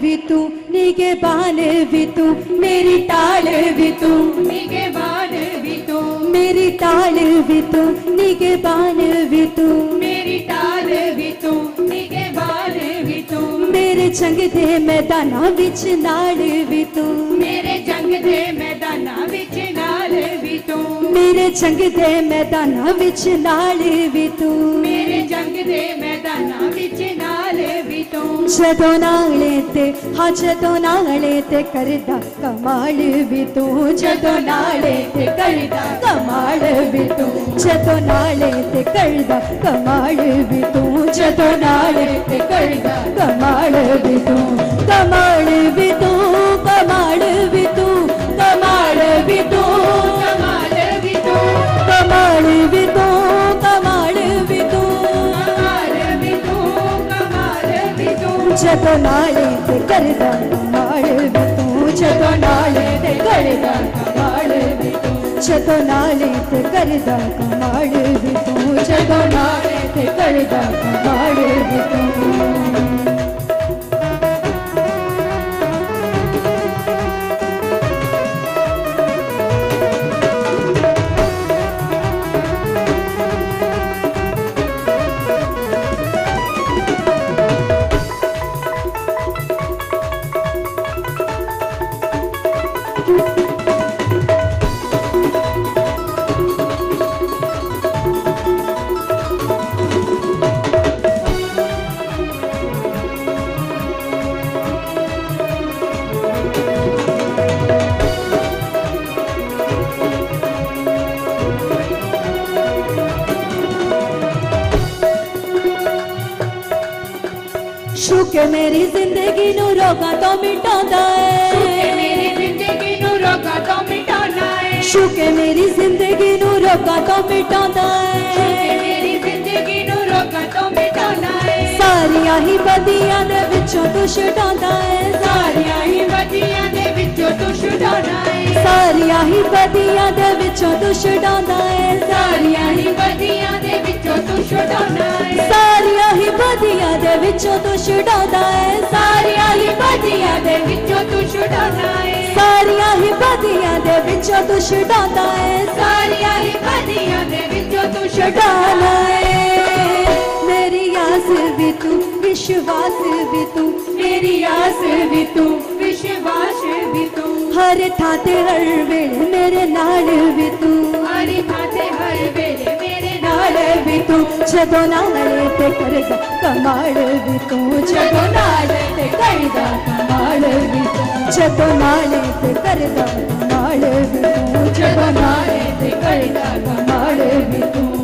भी तू निगे बाल भी तू मेरी टाल भी तू। निगे बाल भी तू। मेरी टाल भी तू निगे बाल भी तू। मेरी टाल भी तू निगे बाल भी तू। मेरे जंग दे मैदाना विच नाल भी तू। मेरे जंग दे मैदाना विच नाल भी तू। मेरे जंग दे मैदाना विच नाल भी तू। मेरे जंग दे मैदाना ಹಂಸದೋ ನಾಳೆತೆ ಹಜದೋ ನಾಳೆತೆ ಕರೆದ ಕಮಾಳವಿತು ಜದೋ ನಾಳೆತೆ ಕರೆದ ಕಮಾಳವಿತು ಜದೋ ನಾಳೆತೆ ಕರೆದ ಕಮಾಳವಿತು ಜದೋ ನಾಳೆತೆ ಕರೆದ ಕಮಾಳವಿತು तो नायत कर दाल में तू छतो नायत कर दाल में तू छतो नायत कर दाल में तू छतो नायत कर दाल में तू। ਮੇਰੀ ਜ਼ਿੰਦਗੀ ਨੂੰ ਰੋਗਾ ਤੋਂ ਮਿਟਾਉਂਦਾ ਏ ਸ਼ੁਕੇ ਮੇਰੀ ਜ਼ਿੰਦਗੀ ਨੂੰ ਰੋਗਾ ਤੋਂ ਮਿਟਾਉਂਦਾ ਏ ਸ਼ੁਕੇ ਮੇਰੀ ਜ਼ਿੰਦਗੀ ਨੂੰ ਰੋਗਾ ਤੋਂ ਮਿਟਾਉਂਦਾ ਏ ਸ਼ੁਕੇ ਮੇਰੀ ਜ਼ਿੰਦਗੀ ਨੂੰ ਰੋਗਾ ਤੋਂ ਮਿਟਾਉਂਦਾ ਏ ਸਾਰੀਆਂ ਹੀ ਬਦੀਆਂ ਦੇ ਵਿੱਚੋਂ ਤੂੰ ਛਡਾਉਂਦਾ ਏ ਸਾਰੀਆਂ ਹੀ ਬਦੀਆਂ ਦੇ ਵਿੱਚੋਂ ਤੂੰ ਛਡਾਉਂਦਾ ਏ ਸਾਰੀਆਂ ਹੀ ਬਦੀਆਂ ਦੇ ਵਿੱਚੋਂ ਤੂੰ ਛਡਾਉਂਦਾ ਏ ਸਾਰੀਆਂ ਹੀ ਬਦੀਆਂ ਦੇ ਵਿੱਚੋਂ ਤੂੰ ਛਡਾਉਂਦਾ ਏ ਸਾਰੀਆਂ ਹੀ ਬਦੀਆਂ ਦੇ ਵਿੱਚੋਂ ਤੂੰ ਛਡਾਉਂਦਾ ਸਾਰੀਆਂ ਹੀ ਬਦੀਆਂ ਦੇ ਵਿੱਚੋਂ ਤੂੰ ਛਡਾਉਂਦਾ ਏ ਸਾਰੀਆਂ ਹੀ ਵਧੀਆਂ ਦੇ ਵਿੱਚੋਂ ਤੂੰ ਛਡਾਉਣਾ ਛੁਡਾਉਣਾ ਹੈ ਏ ਮੇਰੀ ਆਸ ਵੀ ਤੂੰ ਵਿਸ਼ਵਾਸ ਵੀ ਤੂੰ ਮੇਰੀ ਆਸ ਵੀ ਤੂੰ ਵਿਸ਼ਵਾਸ ਵੀ ਤੂੰ ਹਰ ਥਾਂ ਤੇ ਹਰ ਵੇਲੇ ਮੇਰੇ ਨਾਲ ਵੀ ਤੂੰ ಜಗನಾಳೆ ಕರೆದ ಕಮಾಳವಿ ತೂ ಜಗನಾಳೆ ಕರೆದ ಕಮಾಳವಿ ಜಗನಾಳೆ ಕರೆದ ಕಮಾಳವಿ ತೂ ಜಗನಾಳೆ ಕರೆದ ಕಮಾಳವಿ ತೂ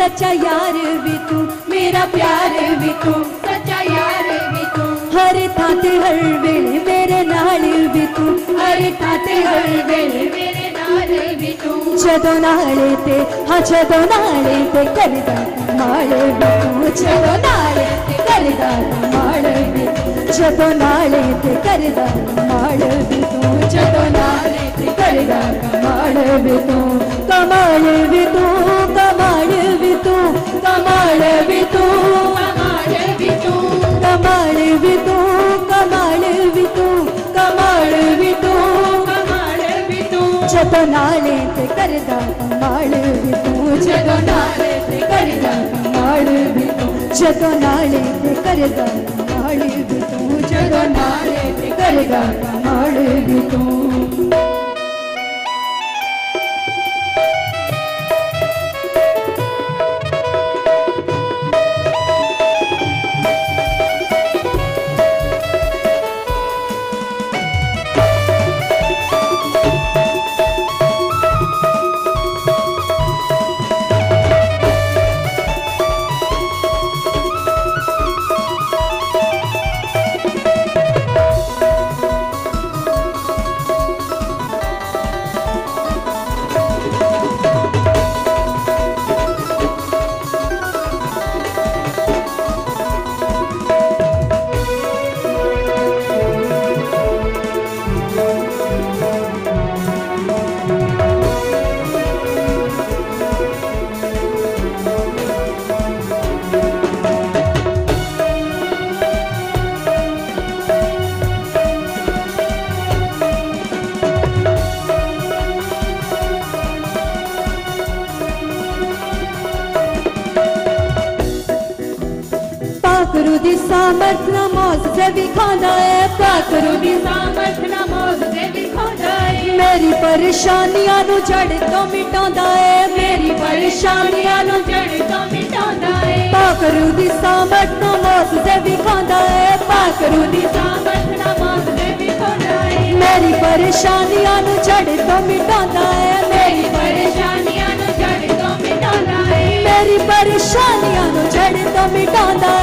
सच्चा यार भी तू, मेरा प्यार भी तू, सच्चा यार भी तू। हर थात हर वेले मेरे नाल भी तू, हर थात हर वेले मेरे नाल भी तू। जदों नाले ते हाँ जदों नाले ते करदा माले भी तू, जदों नाले ते करदा माले भी तू। ਜਦੋਂ ਨਾਲੇ ਤੇ ਕਰਦਾ ਕਮਾਲ ਵੀ ਤੂੰ ਜਦੋਂ ਨਾਲੇ ਤੇ ਕਰਦਾ ਕਮਾਲ ਵੀ ਤੂੰ ਕਮਾਲ ਵੀ ਤੂੰ ਕਮਾਲ ਵੀ ਤੂੰ ਕਮਾਲ ਵੀ ਤੂੰ ਕਮਾਲ ਵੀ ਤੂੰ ਕਮਾਲ ਵੀ ਤੂੰ ਕਮਾਲ ਵੀ ਤੂੰ ਕਮਾਲ ਵੀ ਤੂੰ ਕਮਾਲ ਵੀ ਤੂੰ ਜਦੋਂ ਨਾਲੇ ਤੇ ਕਰਦਾ ਕਮਾਲ ਵੀ ਤੂੰ ਜਦੋਂ ਨਾਲੇ ਤੇ ਕਰਦਾ ਕਮਾਲ ਵੀ ਤੂੰ ਜਦੋਂ ਨਾਲੇ ਤੇ ਕਰਦਾ तू जगना कर मौज से भी खाना है काकरूनी सामर्थ ना से भी खाना है। मेरी परेशानियाँ नु जड़ तो मिटांदा है, मेरी परेशानियाँ नु जड़ तो मिटांदा है। काकरूनी सामर्थ ना से भी खाना है काकरूनी सामर्थ ना से भी खाना है। मेरी परेशानियाँ नु जड़ तो मिटांदा है, मेरी परेशानियाँ नु जड़ तो मिटांदा है। मेरी परेशानियाँ नु जड़ तो मिटांदा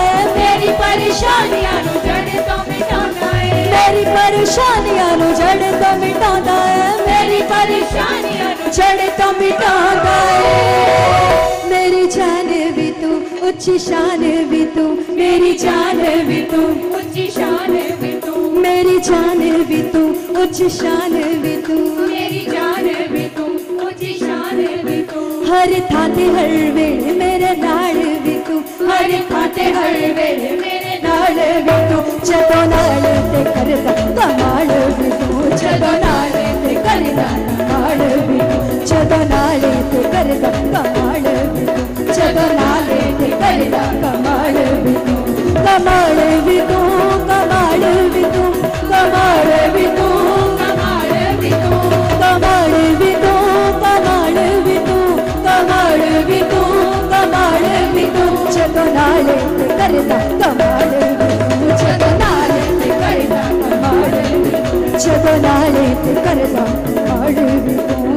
चढ़ तो मिटा गाए मेरी जान भी तू, उच्ची शान भी तू। मेरी जान भी तू, उच्ची शान भी तू। मेरी जान भी तू, उच्ची शान भी तू। मेरी जान भी तू, उच्ची शान भी तू। हर थाते हर वे मेरे नाल भी तू। हर थाते हर वे मेरे नाल भी तू। चलो नाल ते कर दा कमाल भी तू। चलो नाल ते कर दा कमाल भी ಚದನಾಳೆ ಕರೆದ ಕಮಾಳಬೇಕು ಚದನಾಳೆ ಕರೆದ ಕಮಾಳಬೇಕು ಕಮಾಳವಿದು ಕಮಾಳವಿದು ಕಮಾಳವಿದು ಕಮಾಳವಿದು ಕಮಾಳವಿದು ಕಮಾಳವಿದು ಕಮಾಳವಿದು ಕಮಾಳವಿದು ಚದನಾಳೆ ಕರೆದ ಕಮಾಳಬೇಕು ಚದನಾಳೆ ಕರೆದ ಕಮಾಳಬೇಕು ಚದನಾಳೆ ಕರೆದ ಕಮಾಳಬೇಕು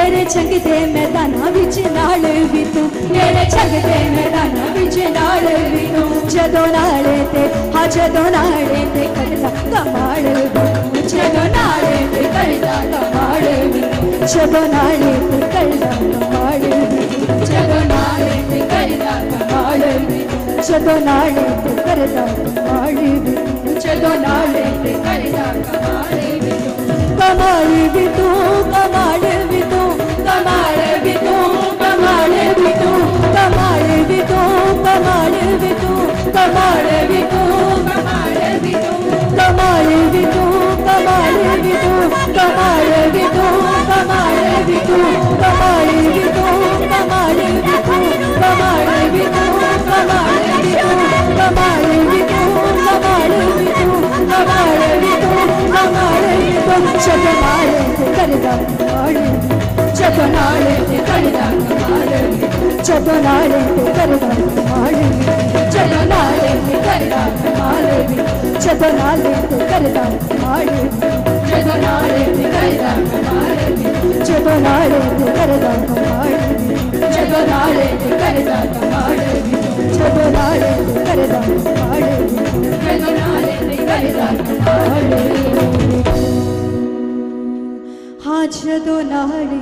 ਮੇਰੇ ਛੰਗ ਦੇ ਮੈਦਾਨਾਂ ਵਿੱਚ ਨਾਲ ਵੀ ਤੂੰ ਮੇਰੇ ਛੰਗ ਦੇ ਮੈਦਾਨਾਂ ਵਿੱਚ ਨਾਲ ਵੀ ਤੂੰ ਜਦੋਂ ਨਾਲੇ ਤੇ ਹਾਂ ਜਦੋਂ ਨਾਲੇ ਤੇ ਕਰਦਾ ਕਮਾਲ ਵੀ ਤੂੰ ਜਦੋਂ ਨਾਲੇ ਤੇ ਕਰਦਾ ਕਮਾਲ ਵੀ ਤੂੰ ਜਦੋਂ ਨਾਲੇ ਤੇ ਕਰਦਾ ਕਮਾਲ ਵੀ ਤੂੰ ਜਦੋਂ ਨਾਲੇ ਤੇ ਕਰਦਾ ਕਮਾਲ ਵੀ ਤੂੰ ਜਦੋਂ ਨਾਲੇ ਤੇ ਕਰਦਾ ਕਮਾਲ ਵੀ ਤੂੰ ਜਦੋਂ ਨਾਲੇ ਤੇ ਕਰਦਾ ਕਮਾਲ ਵੀ ਤੂੰ ਕਮਾਲ ਵੀ ਤੂੰ ਕਮਾਲ ਵੀ ਤੂੰ शतमारे करदा मारे चपनाले करदान मारेंगे चपनाले करदान मारेंगे चपनाले करदान मारेंगे चपनाले करदान मारेंगे चपनाले करदान मारेंगे चपनाले करदान मारेंगे चपनाले करदान मारेंगे चपनाले करदान मारेंगे चपनाले करदान मारेंगे हाथ दो नाड़ी